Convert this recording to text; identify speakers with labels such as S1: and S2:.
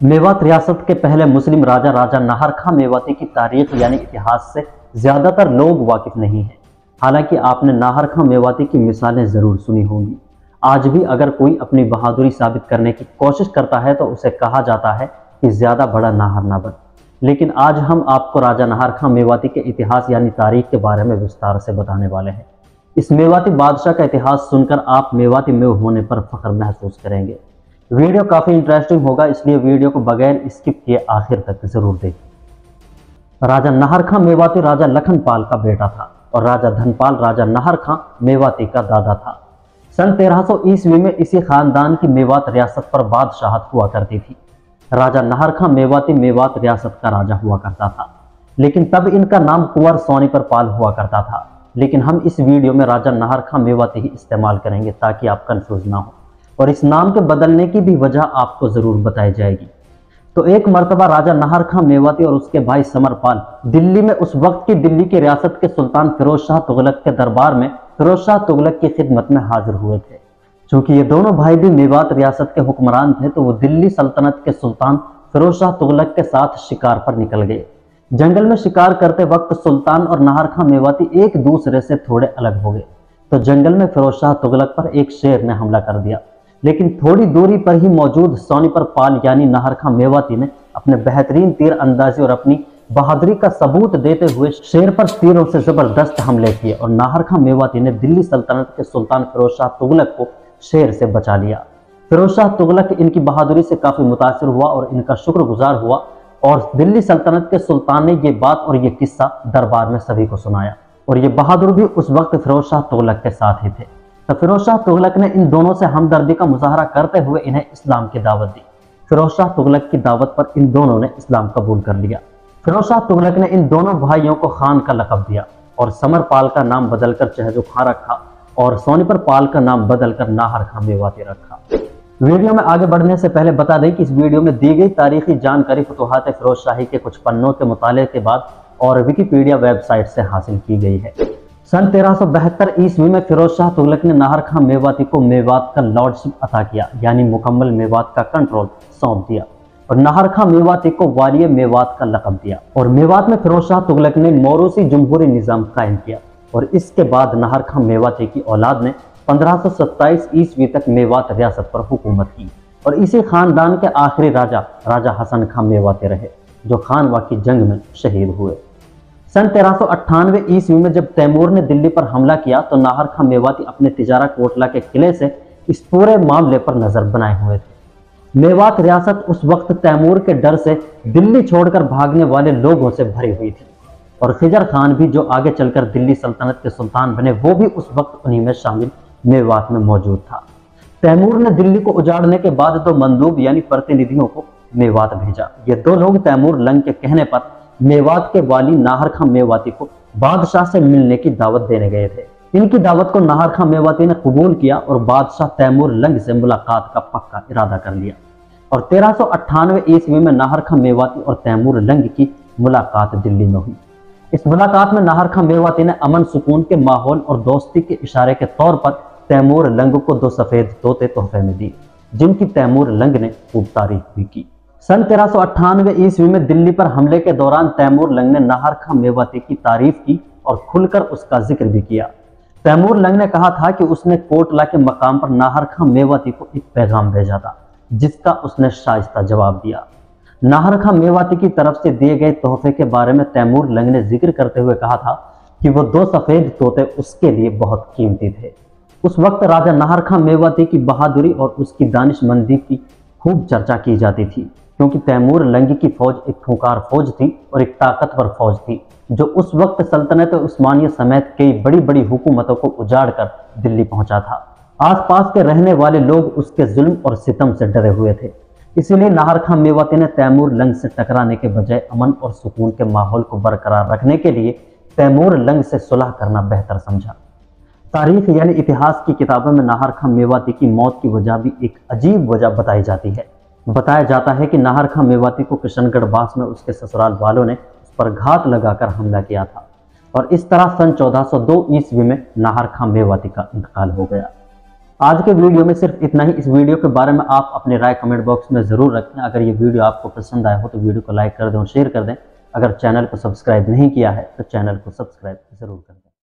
S1: मेवात रियासत के पहले मुस्लिम राजा राजा नाहर खां मेवाती की तारीख यानी इतिहास से ज़्यादातर लोग वाकिफ नहीं हैं। हालाँकि आपने नाहर खां मेवाती की मिसालें ज़रूर सुनी होंगी। आज भी अगर कोई अपनी बहादुरी साबित करने की कोशिश करता है तो उसे कहा जाता है कि ज़्यादा बड़ा नाहर ना बन। लेकिन आज हम आपको राजा नाहर खां मेवाती के इतिहास यानी तारीख के बारे में विस्तार से बताने वाले हैं। इस मेवाती बादशाह का इतिहास सुनकर आप मेवाती में होने पर फख्र महसूस करेंगे। वीडियो काफ़ी इंटरेस्टिंग होगा, इसलिए वीडियो को बगैर स्किप किए आखिर तक ज़रूर देखें। राजा नाहर खां मेवाती, राजा लखनपाल का बेटा था और राजा धनपाल, राजा नाहर खां मेवाती का दादा था। सन 1300 ईस्वी में इसी खानदान की मेवात रियासत पर बादशाहत हुआ करती थी। राजा नाहर खां मेवाती मेवात रियासत का राजा हुआ करता था। लेकिन तब इनका नाम कुंवर सोनी पर पाल हुआ करता था। लेकिन हम इस वीडियो में राजा नाहर खां मेवाती ही इस्तेमाल करेंगे ताकि आप कंफ्यूज ना हो। और इस नाम के बदलने की भी वजह आपको ज़रूर बताई जाएगी। तो एक मरतबा राजा नाहर खां मेवाती और उसके भाई समरपाल दिल्ली में उस वक्त की दिल्ली की रियासत के सुल्तान फिरोज शाह तुगलक के दरबार में फिरोज शाह तुगलक की खिदमत में हाजिर हुए थे। चूँकि ये दोनों भाई भी मेवात रियासत के हुक्मरान थे तो वो दिल्ली सल्तनत के सुल्तान फिरोज शाह तुगलक के साथ शिकार पर निकल गए। जंगल में शिकार करते वक्त सुल्तान और नाहर खां मेवाती एक दूसरे से थोड़े अलग हो गए। तो जंगल में फिरोज शाह तुगलक पर एक शेर ने हमला कर दिया। लेकिन थोड़ी दूरी पर ही मौजूद सोनी पर पाल, यानी नाहर खां मेवाती ने अपने बेहतरीन तीर अंदाजी और अपनी बहादुरी का सबूत देते हुए शेर पर तीरों से ज़बरदस्त हमले किए और नाहर खां मेवाती ने दिल्ली सल्तनत के सुल्तान फिरोज शाह तुगलक को शेर से बचा लिया। फिरोज शाह तुगलक इनकी बहादुरी से काफ़ी मुतासर हुआ और इनका शुक्रगुजार हुआ और दिल्ली सल्तनत के सुल्तान ने यह बात और ये किस्सा दरबार में सभी को सुनाया। और ये बहादुर भी उस वक्त फिरोज शाह तुगलक के साथ ही थे। तो फिरोज शाह तुगलक ने इन दोनों से हमदर्दी का मुजाहरा करते हुए इन्हें इस्लाम की दावत दी। फिरोज शाह तुगलक की दावत पर इन दोनों ने इस्लाम कबूल कर लिया। फिरोज शाह तुगलक ने इन दोनों भाइयों को खान का लकब दिया और समर पाल का नाम बदलकर चहजो खां रखा और सोनीपर पाल का नाम बदलकर नाहर खां मेवाती रखा। वीडियो में आगे बढ़ने से पहले बता दें कि इस वीडियो में दी गई तारीखी जानकारी, फतुहात फिरोज शाही के कुछ पन्नों के मुताले के बाद और विकीपीडिया वेबसाइट से हासिल की गई है। सन तेरह सौ बहत्तर ईस्वी में फिरोज शाह तुगलक ने नाहर खां मेवाती को मेवात का लॉर्डशिप अता किया, यानी मुकम्मल मेवात का कंट्रोल सौंप दिया, और नाहर खां मेवाती को वालिय मेवात का लकब दिया। और मेवात में फिरोज शाह तुगलक ने मोरूसी जमहूरी निज़ाम कायम किया, और इसके बाद नाहर खां मेवाती की औलाद ने 1527 ईस्वी तक मेवात रियासत पर हुकूमत की, और इसी खानदान के आखिरी राजा राजा हसन खां मेवाती रहे, जो खानवा की जंग में शहीद हुए। सन तेरह ईस्वी में जब तैमूर ने दिल्ली पर हमला किया तो नाहर खां मेवाती अपने तिजारा कोटला के किले से इस पूरे मामले पर नज़र बनाए हुए थे। मेवात रियासत उस वक्त तैमूर के डर से दिल्ली छोड़कर भागने वाले लोगों से भरी हुई थी। और खिजर खान भी जो आगे चलकर दिल्ली सल्तनत के सुल्तान बने, वो भी उस वक्त उन्हीं में शामिल मेवात में मौजूद था। तैमूर ने दिल्ली को उजाड़ने के बाद दो मंदूब यानी प्रतिनिधियों को मेवात भेजा। ये दो लोग तैमूर लंग के कहने पर मेवात के वाली नाहर खां मेवाती को बादशाह से मिलने की दावत देने गए थे। इनकी दावत को नाहर खां मेवाती ने कबूल किया और बादशाह तैमूर लंग से मुलाकात का पक्का इरादा कर लिया। और तेरह सौ ईस्वी में नाहर खां मेवाती और तैमूर लंग की मुलाकात दिल्ली में हुई। इस मुलाकात में नाहर खां मेवाती ने अमन सुकून के माहौल और दोस्ती के इशारे के तौर पर तैमूर लंग को दो सफ़ेद तोते तोहफे में दी, जिनकी तैमूर लंग ने खूब तारीफ़ भी की। सन तेरह ईस्वी में दिल्ली पर हमले के दौरान तैमूर लंग ने नाहर खां मेवाती की तारीफ़ की और खुलकर उसका ज़िक्र भी किया। तैमूर लंग ने कहा था कि उसने कोटला के मकाम पर नाहर खां मेवाती को एक पैगाम भेजा था, जिसका उसने शाइस्ता जवाब दिया। नाहर खां मेवाती की तरफ़ से दिए गए तोहफे के बारे में तैमूर लंग ने ज़िक्र करते हुए कहा था कि वो दो सफ़ेद तोते उसके लिए बहुत कीमती थे। उस वक्त राजा नाहर खां मेवाती की बहादुरी और उसकी दानिशमंदी की खूब चर्चा की जाती थी। क्योंकि तैमूर लंगी की फौज एक खूंकार फौज थी और एक ताकतवर फौज थी, जो उस वक्त सल्तनत उस्मानिया समेत कई बड़ी बड़ी हुकूमतों को उजाड़ कर दिल्ली पहुँचा था। आसपास के रहने वाले लोग उसके जुल्म और सितम से डरे हुए थे। इसीलिए नाहर खां मेवाती ने तैमूर लंग से टकराने के बजाय अमन और सुकून के माहौल को बरकरार रखने के लिए तैमूर लंग से सुलह करना बेहतर समझा। तारीख यानी इतिहास की किताबों में नाहर खां मेवाती की मौत की वजह भी एक अजीब वजह बताई जाती है। बताया जाता है कि नाहर खां मेवाती को किशनगढ़ बास में उसके ससुराल वालों ने उस पर घात लगाकर हमला किया था। और इस तरह सन 1402 ईस्वी में नाहर खां मेवाती का इंतकाल हो गया। आज के वीडियो में सिर्फ़ इतना ही। इस वीडियो के बारे में आप अपने राय कमेंट बॉक्स में ज़रूर रखें। अगर ये वीडियो आपको पसंद आया हो तो वीडियो को लाइक कर दें और शेयर कर दें। अगर चैनल को सब्सक्राइब नहीं किया है तो चैनल को सब्सक्राइब ज़रूर कर दें।